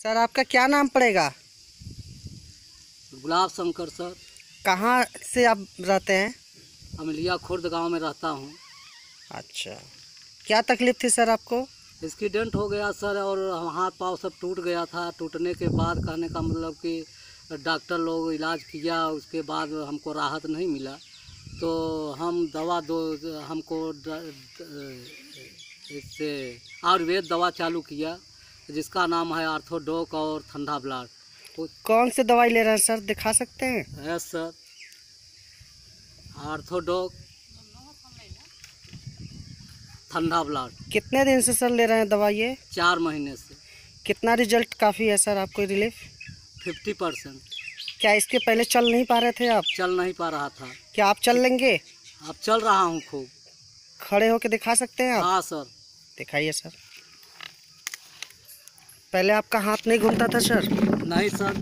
Sir आपका क्या नाम पड़ेगा? गुलाब शंकर सर। कहाँ से आप रहते हैं? अमलिया खुर्द गाँव में रहता हूँ। अच्छा। क्या तकलीफ़ थी सर आपको? एक्सीडेंट हो गया सर और हाथ पाँव सब टूट गया था। टूटने के बाद कहने का मतलब कि डॉक्टर लोग इलाज किया उसके बाद हमको राहत नहीं मिला। तो हम दवा दो हमको इससे आयुर्वेद दवा चालू किया। जिसका नाम है आर्थोडोक और ठंडा ब्लाड। कौन से दवाई ले रहे हैं सर? दिखा सकते हैं? है सर। आर्थोडोक ठंडा ब्लाड। कितने दिन से सर ले रहे हैं दवा ये? चार महीने से। कितना रिज़ल्ट काफ़ी है सर आपको रिलीफ? Fifty percent. क्या इसके पहले चल नहीं पा रहे थे आप? चल नहीं पा रहा था। क्या आप चल लेंगे? आप चल रहा हूँ खूब। खड़े होके दिखा सकते हैं आप? हाँ सर। दिखाइए सर। पहले आपका हाथ नहीं घूमता था सर? नहीं सर।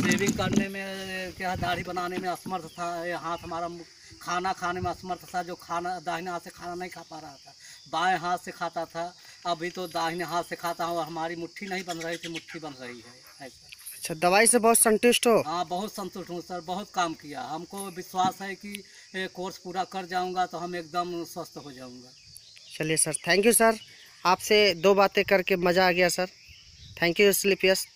सेविंग करने में क्या दाढ़ी बनाने में असमर्थ था? ये हाथ हमारा खाना खाने में असमर्थ था जो खाना दाहिने हाथ से खाना नहीं खा पा रहा था। बाएँ हाथ से खाता था। अभी तो दाहिने हाथ से खाता हूँ और हमारी मुट्ठी नहीं बन रही थी मुट्ठी बन रही है। ऐसा अच्छा दवाई से बहुत संतुष्ट हो? हाँ बहुत संतुष्ट हूँ सर। बहुत काम किया। हमको विश्वास है कि कोर्स पूरा कर जाऊँगा तो हम एकदम स्वस्थ हो जाऊँगा। चलिए सर। Thank you sir. आपसे दो बातें करके मज़ा आ गया सर। Thank you स्लीपियस